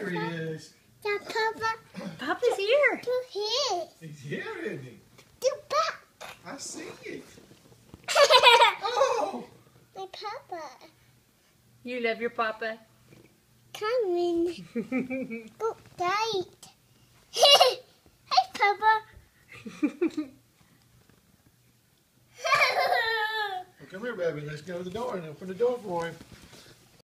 There he is. The Papa Papa's here. He's here. He's here, isn't he? Back. I see it. Oh! My Papa You love your Papa. coming. Go tight. Hey, Papa. Well, come here, baby. Let's go to the door and open the door for him.